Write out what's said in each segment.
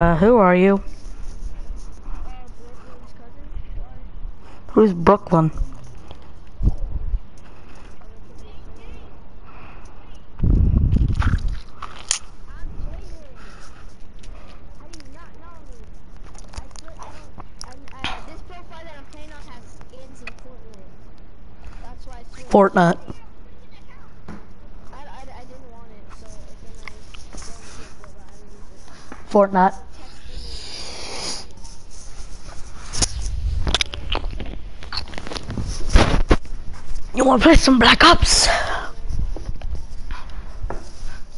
Uh, who are you? Uh? Who's Brooklyn? I'm Jaden. How do you not know me? I swear I don't. I'm, uh, this profile that I'm playing on has skins in Fortnite. That's why I swear. Fortnite. I, I, I didn't want it, so then I don't keep it, but I use it. Fortnite. You wanna play some Black Ops?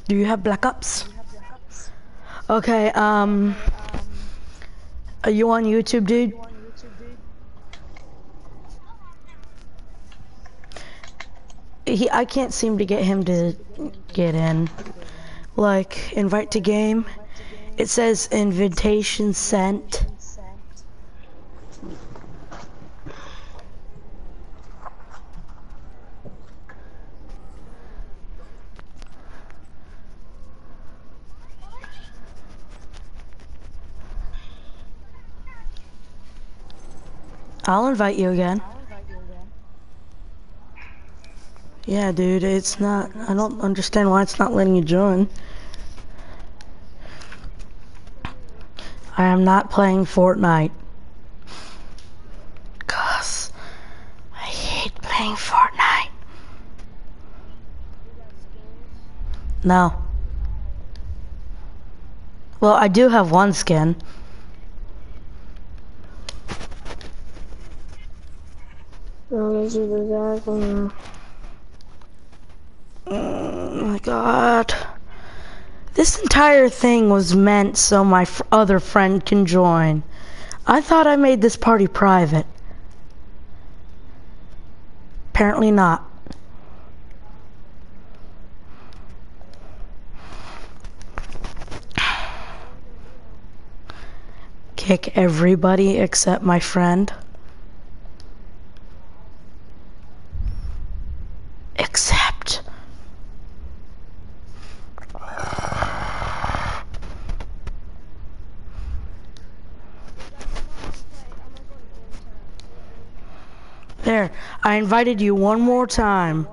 Do you have Black Ops? Okay, um, are you on YouTube, dude? He, I can't seem to get him to get in. Like, invite to game. It says invitation sent. I'll invite you again. Yeah, dude, it's not. I don't understand why it's not letting you join. I am not playing Fortnite. Cause I hate playing Fortnite. No. Well, I do have one skin. Is exactly. Oh my god. This entire thing was meant so my other friend can join. I thought I made this party private. Apparently not. Kick everybody except my friend. Except. There, I invited you one more time.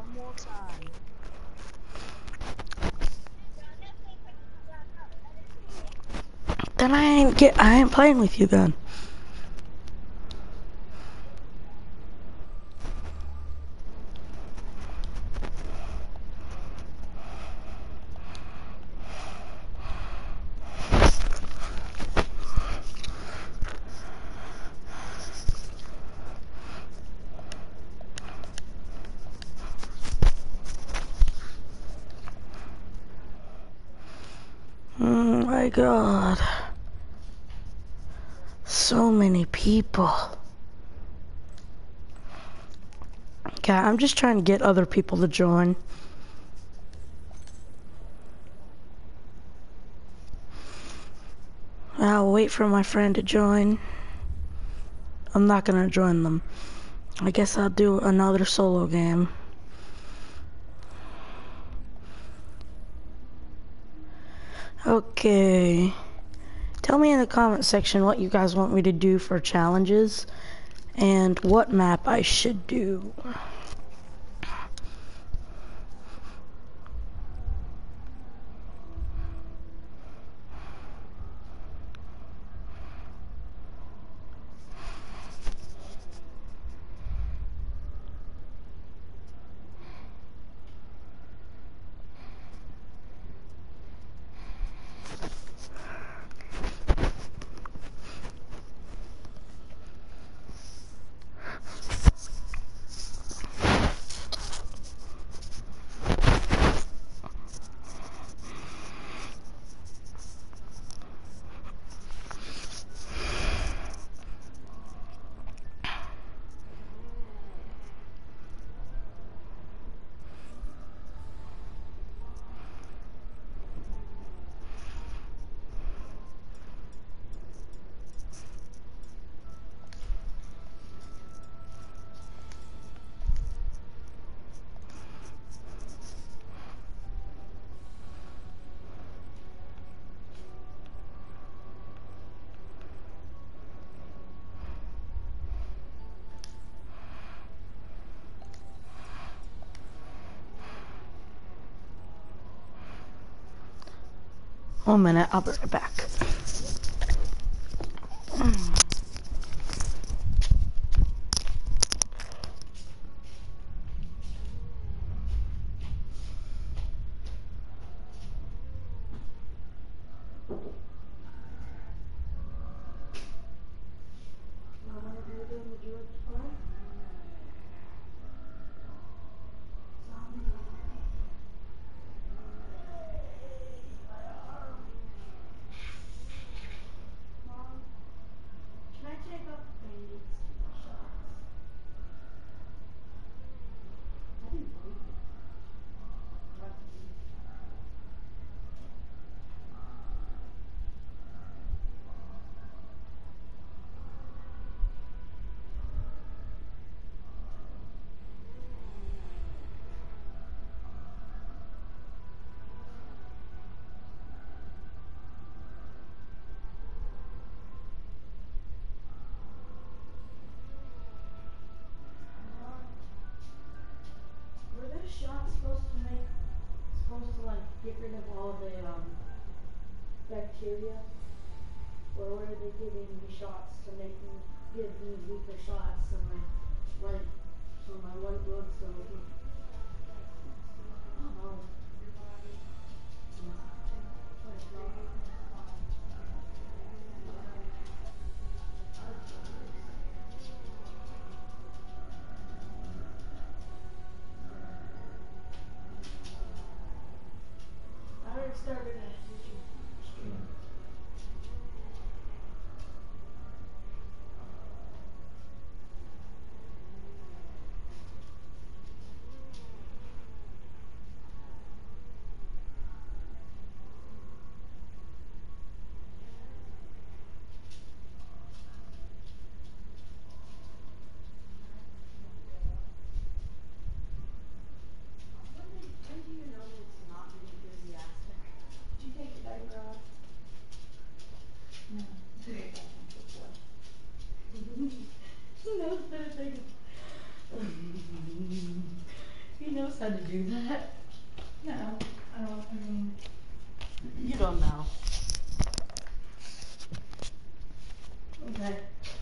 Then I ain't get I ain't playing with you then. Oh my god. So many people. Okay, I'm just trying to get other people to join. I'll wait for my friend to join. I'm not gonna join them. I guess I'll do another solo game. Okay. Tell me in the comment section what you guys want me to do for challenges and what map I should do. One minute, I'll be right back. Can I take up Bates shots? I didn't believe it. Were those shots supposed to make, supposed to like get rid of all the um, bacteria? Or were they giving me shots to make me give me weaker shots so my white, so my white blood cells how to do that. No, I don't, I mean, You don't know. Okay.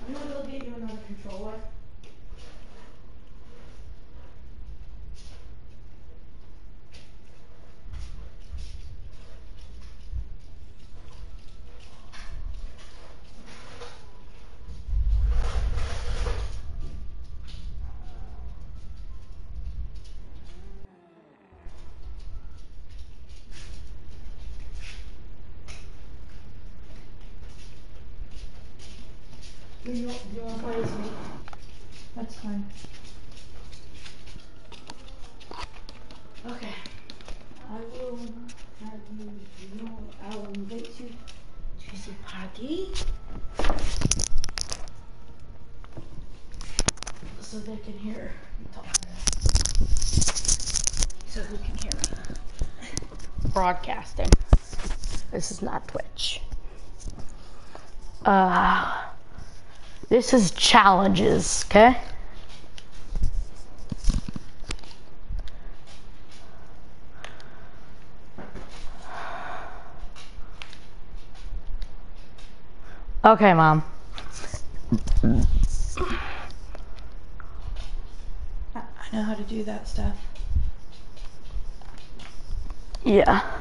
I'm gonna go get you another controller. Do you, wanna play with me? that's fine. Okay. I will have you, you know, I will invite you to the party. So they can hear me talk. So who can hear me? Broadcasting. This is not Twitch. Uh, this is challenges, okay? Okay, mom. I, know how to do that stuff. Yeah.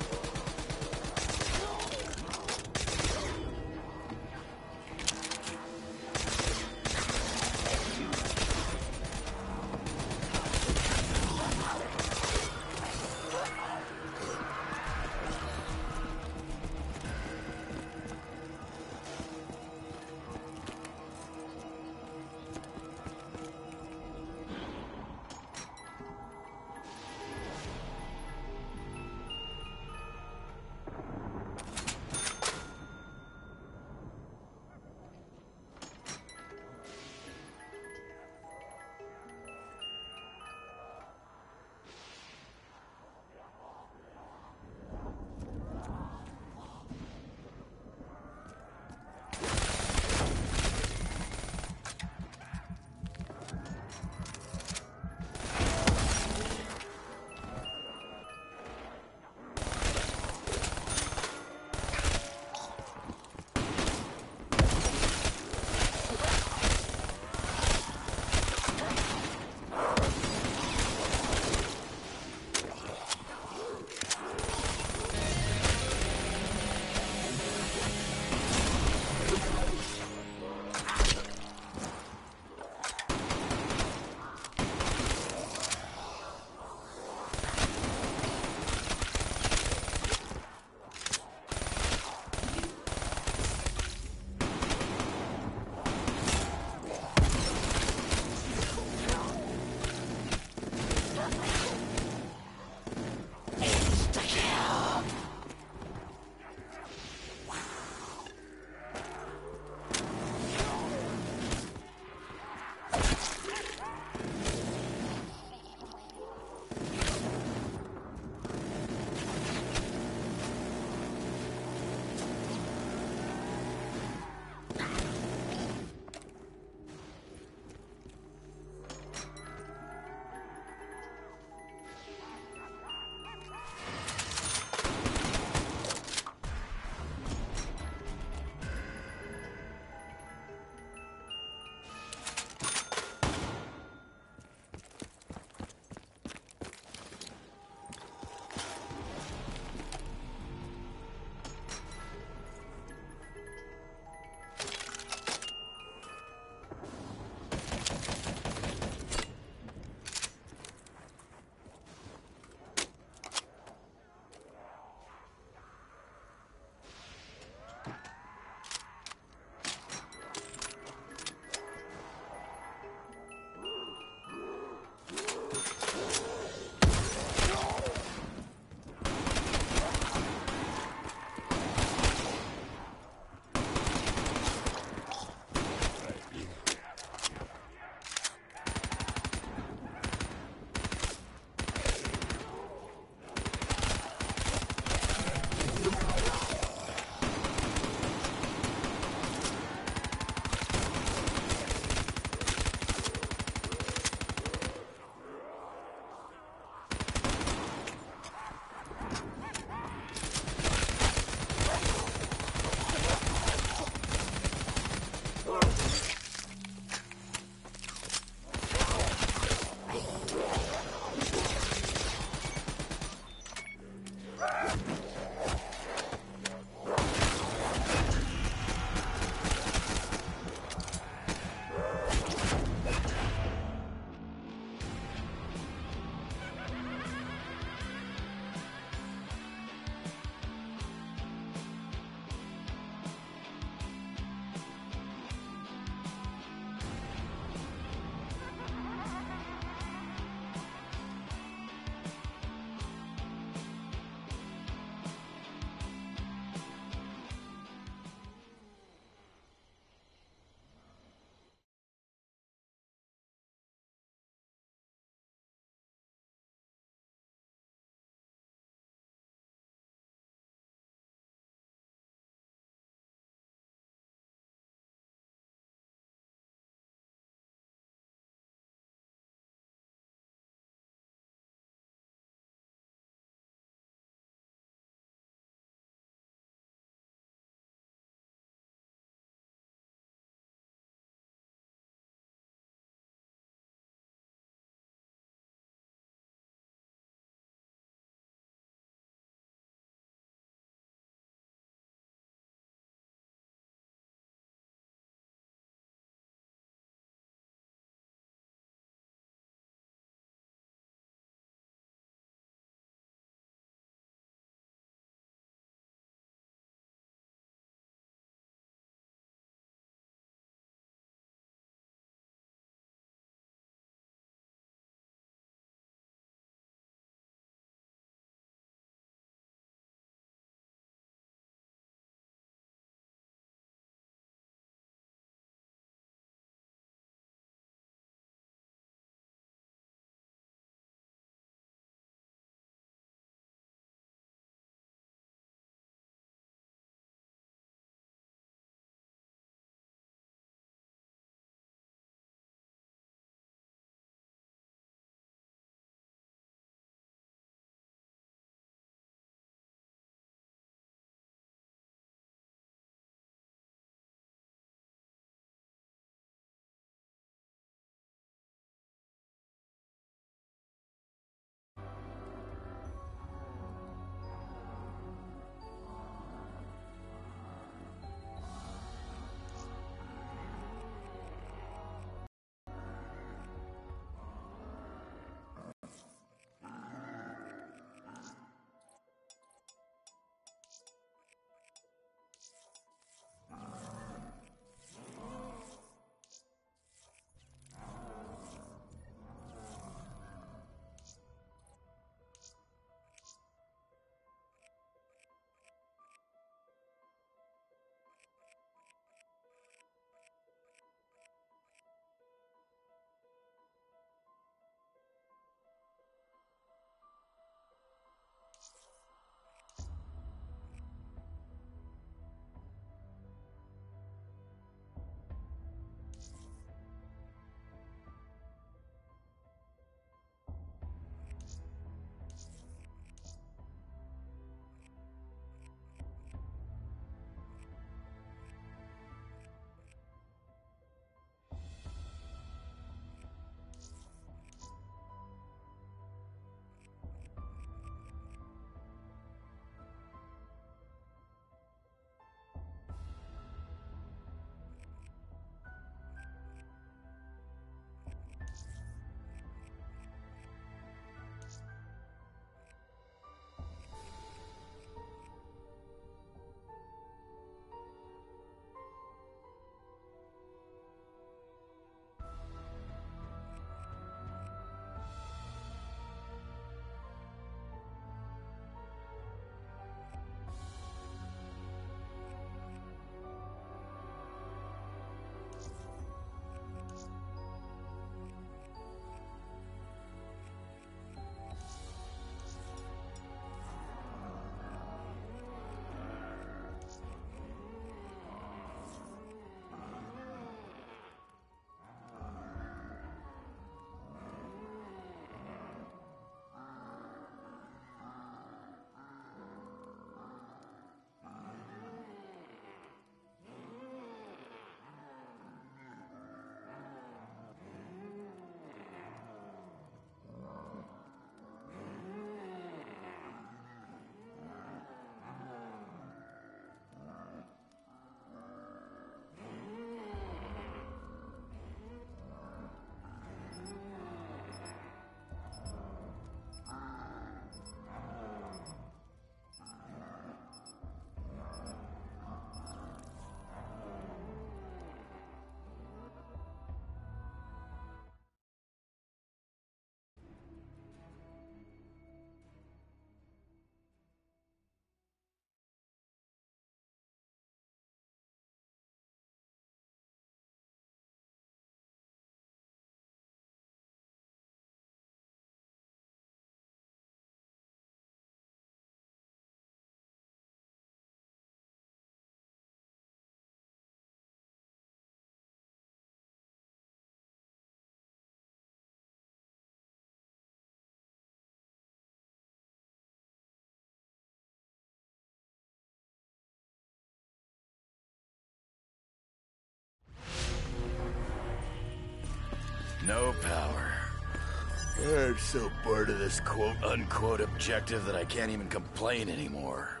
I'm so bored of this quote-unquote objective that I can't even complain anymore.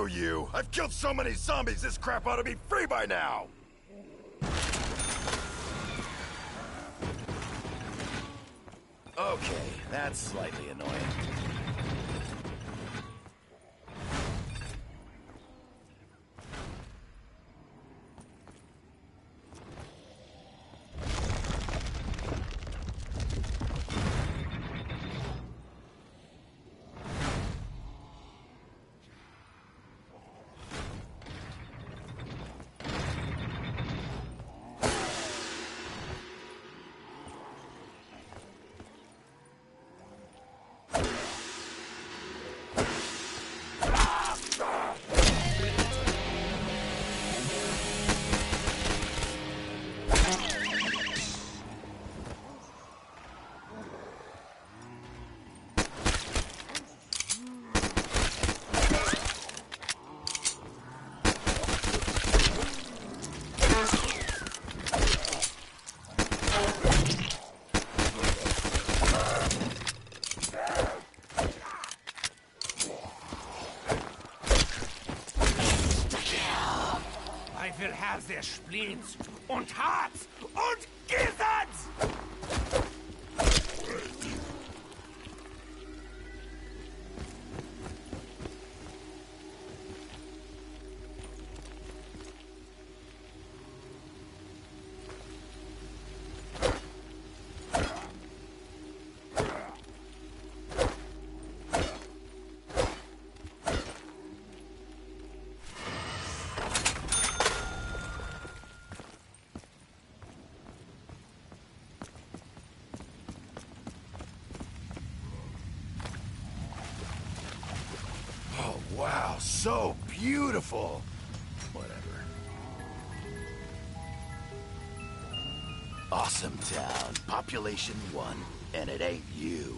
Screw you! I've killed so many zombies, this crap ought to be free by now! Okay, that's slightly annoying. Have so beautiful! Whatever. Awesome town, population one, and it ain't you.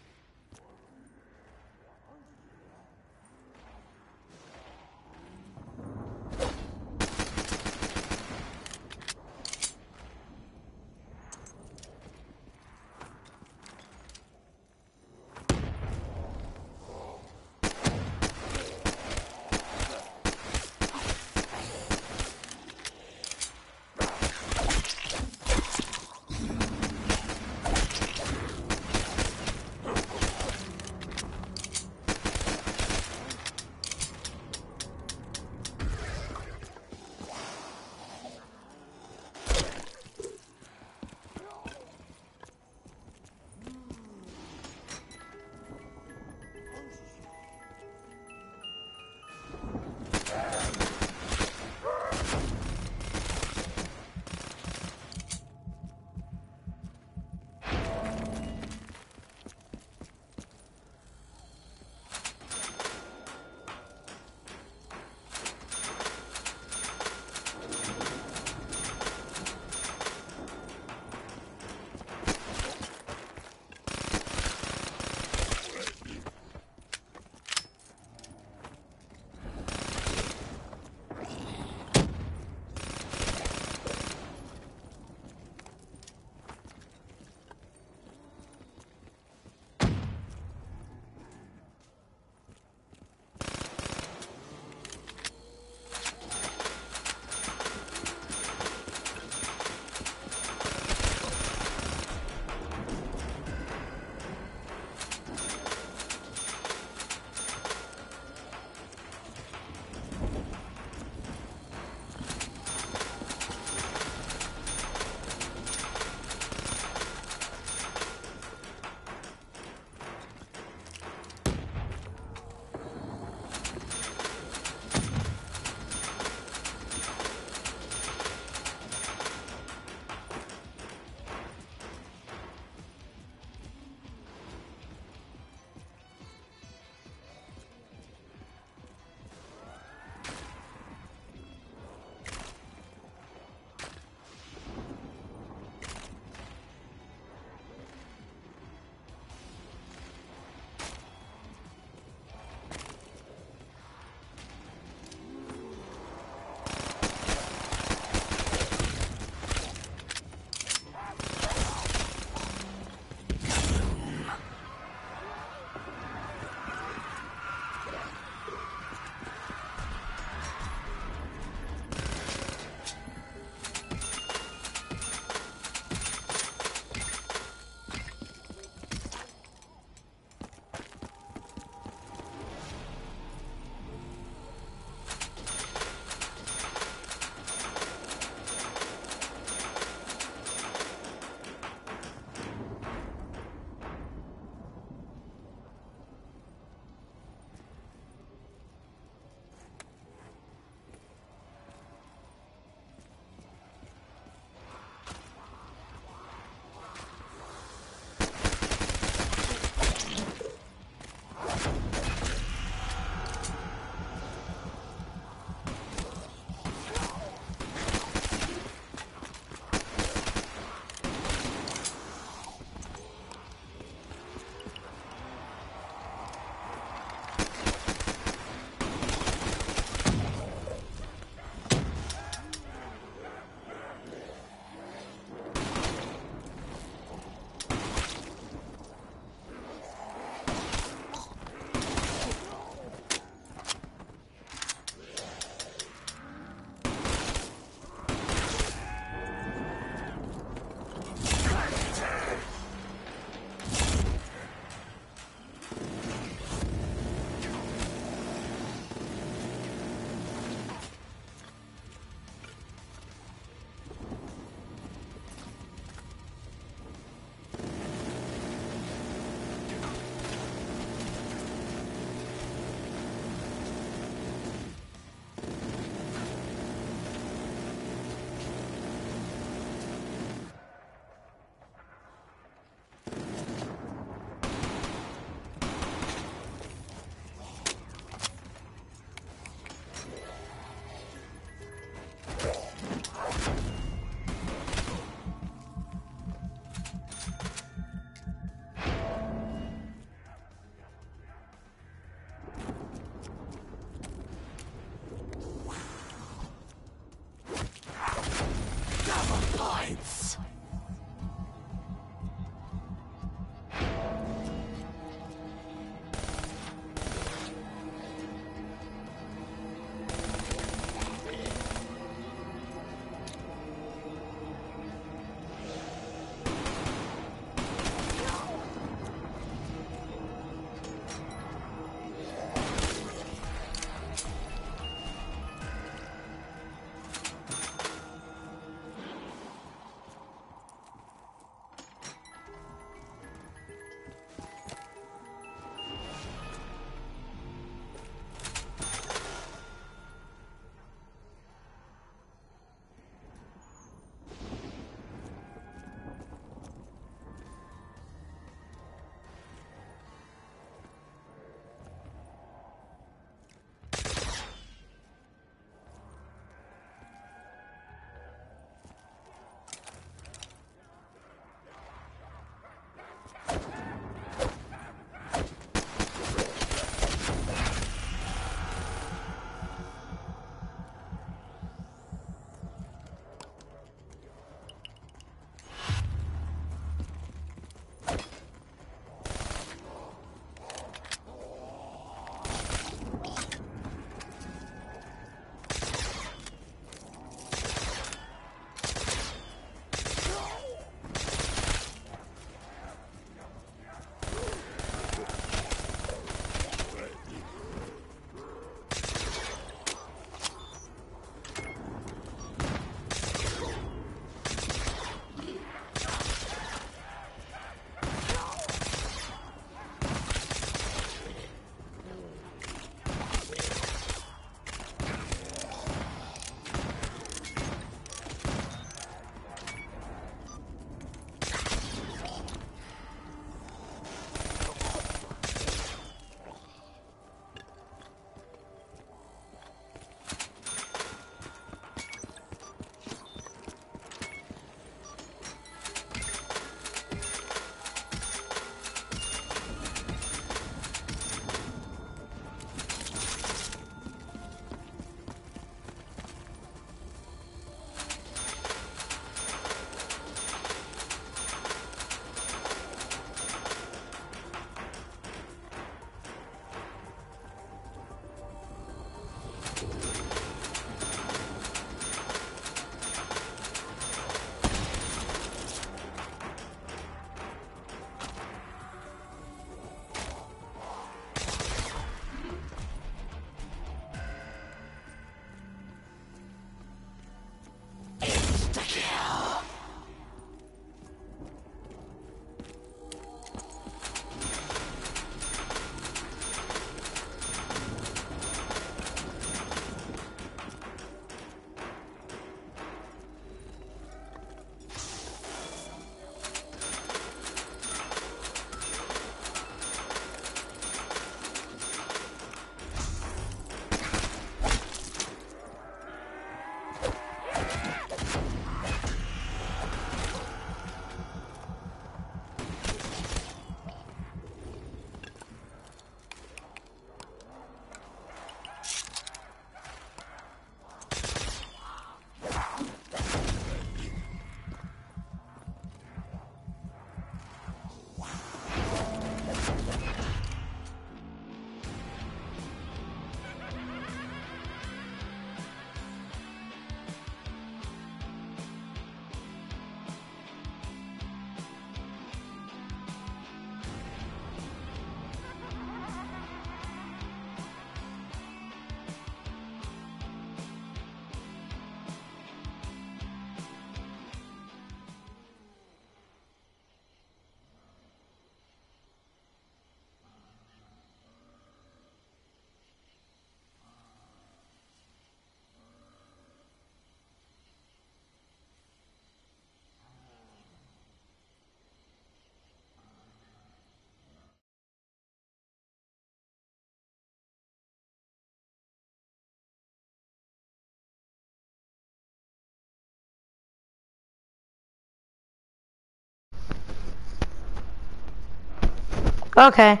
Okay.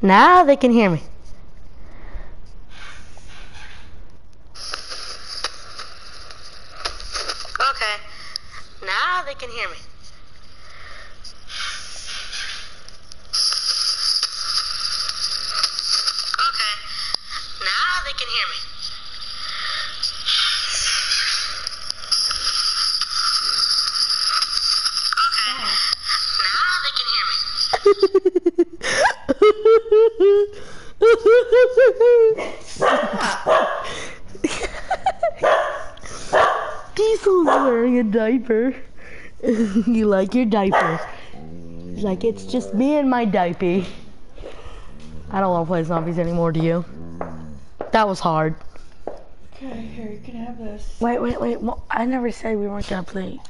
Now they can hear me. Okay. Now they can hear me. Okay. Now they can hear me. Okay. Now they can hear me. Diesel's wearing a diaper. you like your diaper. He's like, it's just me and my diaper. I don't want to play zombies anymore, do you? That was hard. Okay, here, you can have this. Wait, wait, wait. Well, I never said we weren't gonna play.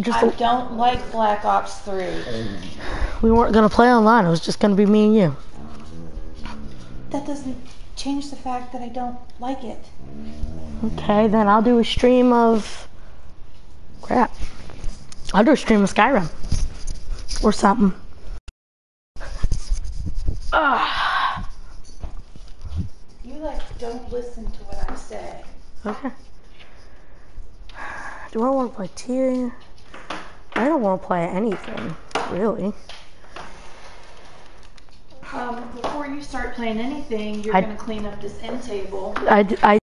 Just I don't like Black Ops 3. we weren't gonna play online. It was just gonna be me and you. That doesn't change the fact that I don't like it. Okay, then I'll do a stream of. I'll do a stream of Skyrim or something. Ah, You like don't listen to what I say. okay. Do I want to play T? I don't want to play anything, really. Um, before you start playing anything, you're I- gonna clean up this end table. I, d- I